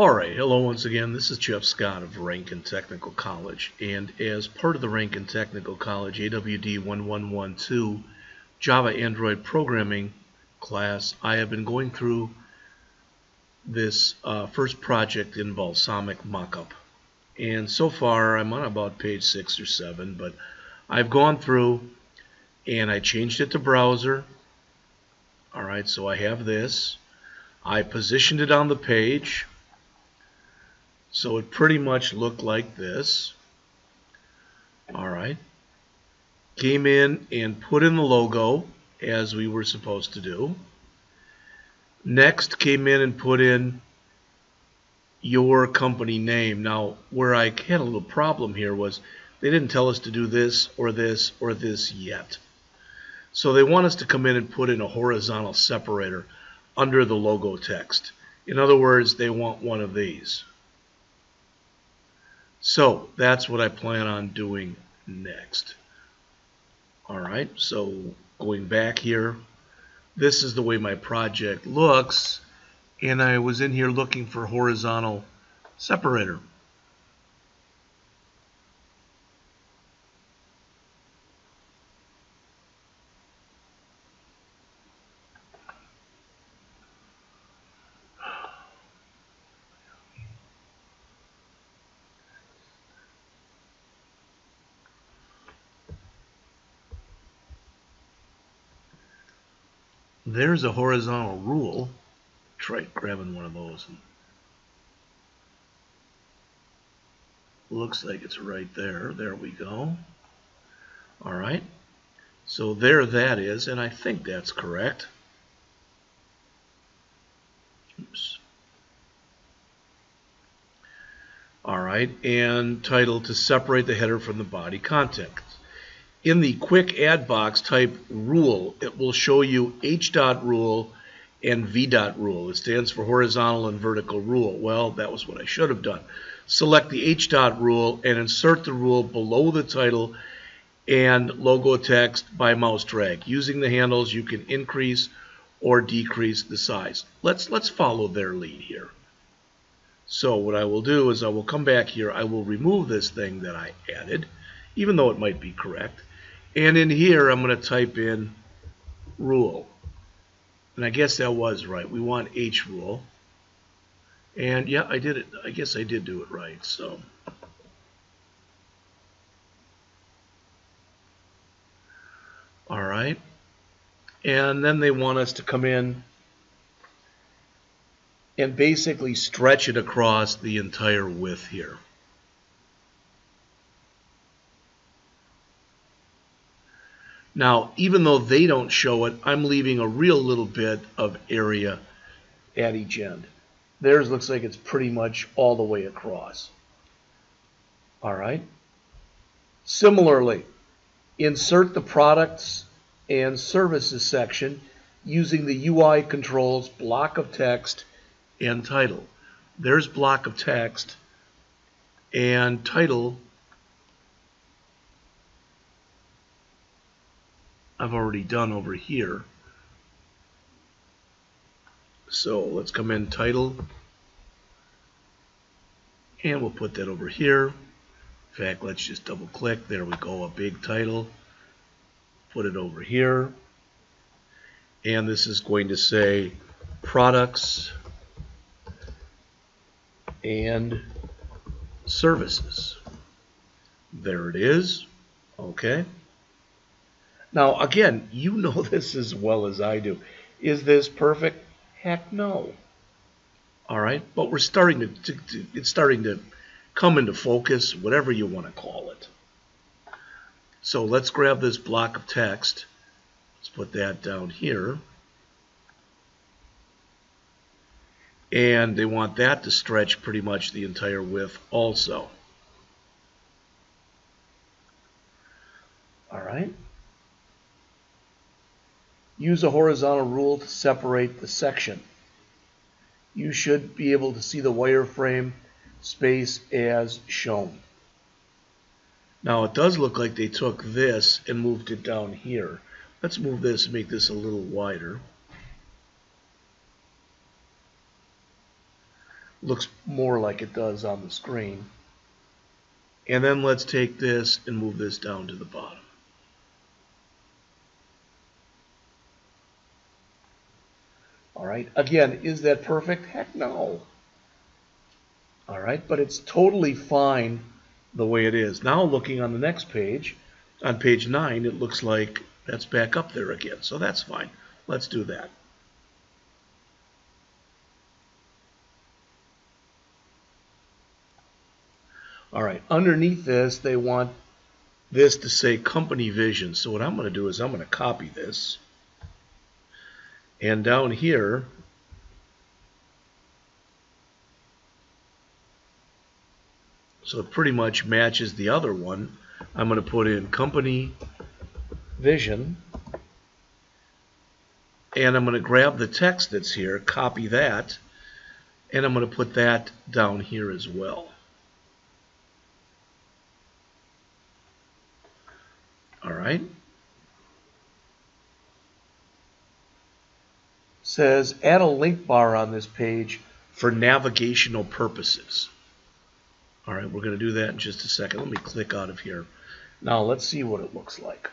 Alright, hello once again. This is Jeff Scott of Ranken Technical College. And as part of the Ranken Technical College AWD 1112 Java Android Programming class, I have been going through this uh, first project in Balsamiq Mockup. And so far, I'm on about page 6 or 7, but I've gone through and I changed it to browser. Alright, so I have this. I positioned it on the page so it pretty much looked like this. Alright. Came in and put in the logo as we were supposed to do. Next came in and put in your company name. Now where I had a little problem here was they didn't tell us to do this or this or this yet. So they want us to come in and put in a horizontal separator under the logo text. In other words, they want one of these. So that's what I plan on doing next. Alright, so going back here, this is the way my project looks, and I was in here looking for horizontal separator. There's a horizontal rule. Try grabbing one of those. Looks like it's right there. There we go. All right. So there that is, and I think that's correct. Oops. All right, and title to separate the header from the body context in the quick add box type rule, it will show you H dot rule and V dot rule. It stands for horizontal and vertical rule. Well, that was what I should have done. Select the H dot rule and insert the rule below the title and logo text by mouse drag. Using the handles, you can increase or decrease the size. Let's let's follow their lead here. So what I will do is I will come back here. I will remove this thing that I added, even though it might be correct. And in here, I'm going to type in rule. And I guess that was right. We want H rule. And yeah, I did it. I guess I did do it right. So. All right. And then they want us to come in and basically stretch it across the entire width here. Now, even though they don't show it, I'm leaving a real little bit of area at each end. Theirs looks like it's pretty much all the way across. All right. Similarly, insert the products and services section using the UI controls block of text and title. There's block of text and title I've already done over here. So let's come in title and we'll put that over here. In fact, let's just double click. There we go, a big title. Put it over here. And this is going to say products and services. There it is. Okay. Now, again, you know this as well as I do. Is this perfect? Heck no. All right, but we're starting to, to, to it's starting to come into focus, whatever you want to call it. So let's grab this block of text. Let's put that down here. And they want that to stretch pretty much the entire width also. All right. Use a horizontal rule to separate the section. You should be able to see the wireframe space as shown. Now it does look like they took this and moved it down here. Let's move this and make this a little wider. looks more like it does on the screen. And then let's take this and move this down to the bottom. Right, again, is that perfect? Heck no. All right, but it's totally fine the way it is. Now looking on the next page, on page 9, it looks like that's back up there again. So that's fine. Let's do that. All right, underneath this, they want this to say company vision. So what I'm going to do is I'm going to copy this. And down here, so it pretty much matches the other one. I'm going to put in company vision and I'm going to grab the text that's here, copy that, and I'm going to put that down here as well. All right. Says add a link bar on this page for navigational purposes. All right, we're going to do that in just a second. Let me click out of here. Now let's see what it looks like.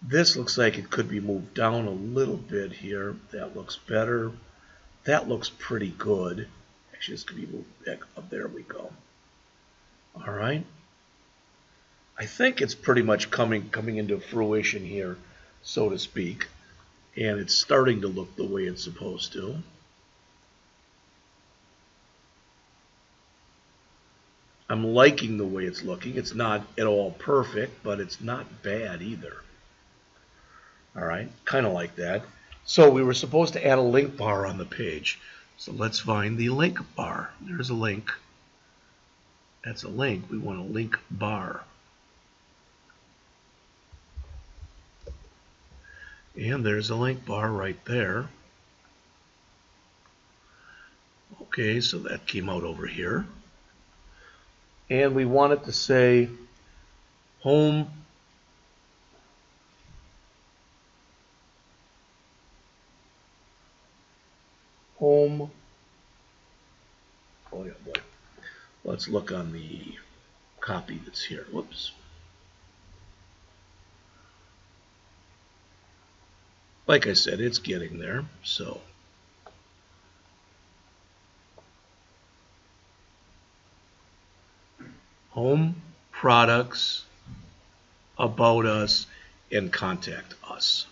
This looks like it could be moved down a little bit here. That looks better. That looks pretty good. Actually, this could be moved back up. There we go. All right. I think it's pretty much coming coming into fruition here, so to speak. And it's starting to look the way it's supposed to. I'm liking the way it's looking. It's not at all perfect, but it's not bad either. All right, kind of like that. So we were supposed to add a link bar on the page. So let's find the link bar. There's a link. That's a link. We want a link bar. And there's a link bar right there. Okay, so that came out over here. And we want it to say home home. Oh yeah, boy. Let's look on the copy that's here. Whoops. Like I said, it's getting there, so. Home, products, about us, and contact us.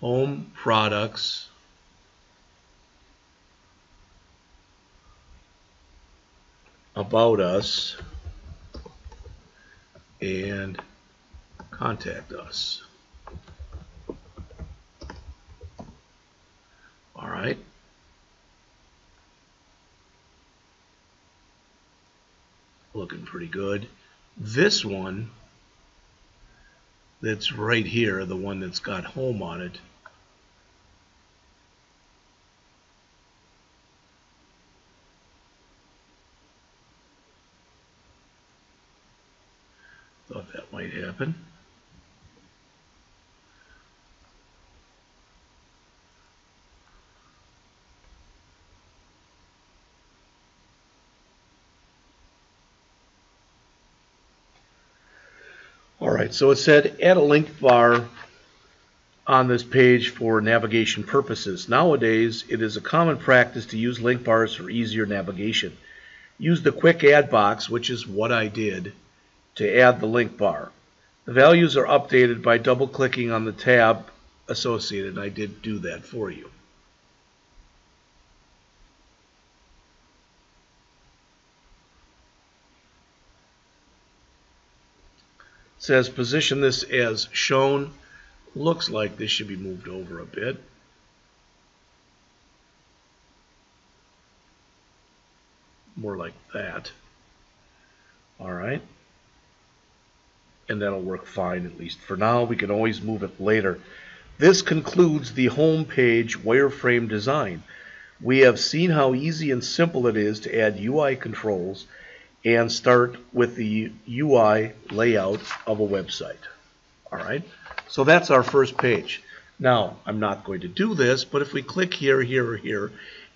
Home, products, about us, and contact us. All right. Looking pretty good. This one that's right here, the one that's got home on it, Thought that might happen. All right, so it said add a link bar on this page for navigation purposes. Nowadays, it is a common practice to use link bars for easier navigation. Use the quick add box, which is what I did, to add the link bar. The values are updated by double clicking on the tab associated. I did do that for you. It says position this as shown. Looks like this should be moved over a bit. More like that. All right and that'll work fine at least for now. We can always move it later. This concludes the home page wireframe design. We have seen how easy and simple it is to add UI controls and start with the UI layout of a website. All right, so that's our first page. Now, I'm not going to do this, but if we click here, here, or here,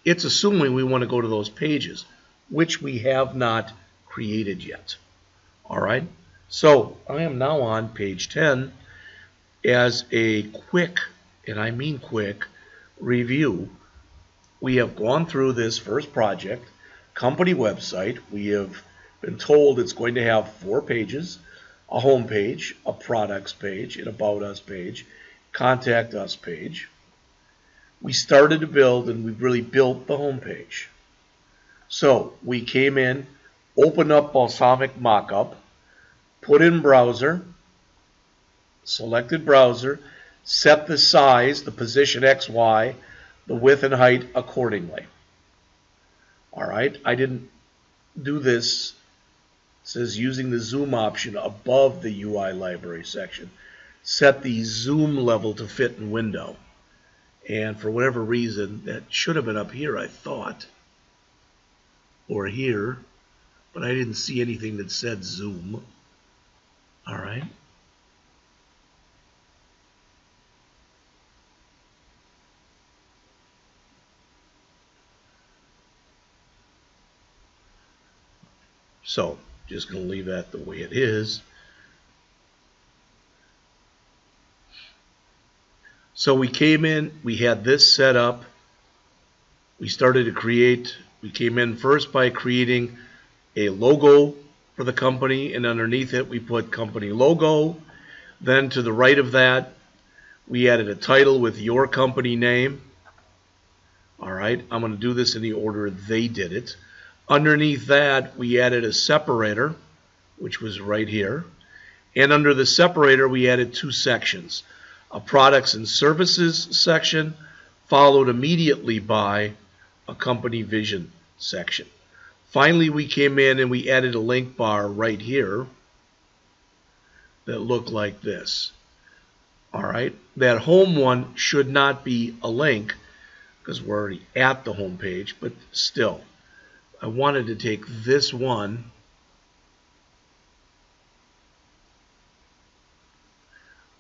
it's assuming we want to go to those pages, which we have not created yet. All right, so I am now on page 10 as a quick, and I mean quick, review. We have gone through this first project, company website. We have been told it's going to have four pages, a home page, a products page, an about us page, contact us page. We started to build and we really built the home page. So we came in, opened up Balsamiq Mockup, put in browser, selected browser, set the size, the position XY, the width and height accordingly. All right, I didn't do this. It says using the zoom option above the UI library section. Set the zoom level to fit in window. And for whatever reason, that should have been up here, I thought. Or here. But I didn't see anything that said zoom. All right. So, just going to leave that the way it is. So we came in, we had this set up. We started to create, we came in first by creating a logo for the company, and underneath it we put company logo. Then to the right of that, we added a title with your company name. All right, I'm going to do this in the order they did it. Underneath that, we added a separator, which was right here. And under the separator, we added two sections. A products and services section, followed immediately by a company vision section. Finally, we came in and we added a link bar right here that looked like this. All right, that home one should not be a link because we're already at the home page, but still. I wanted to take this one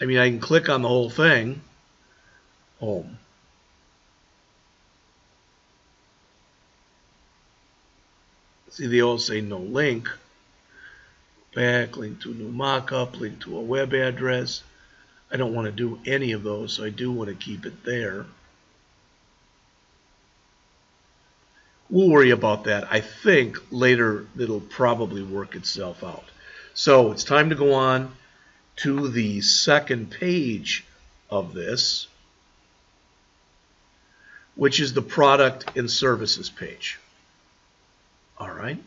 I mean, I can click on the whole thing. Home. See, they all say no link. Back, link to new mockup, link to a web address. I don't want to do any of those, so I do want to keep it there. We'll worry about that. I think later it'll probably work itself out. So it's time to go on to the second page of this, which is the product and services page. All right.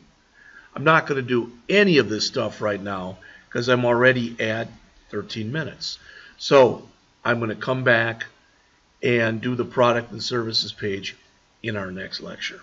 I'm not going to do any of this stuff right now because I'm already at 13 minutes. So I'm going to come back and do the product and services page in our next lecture.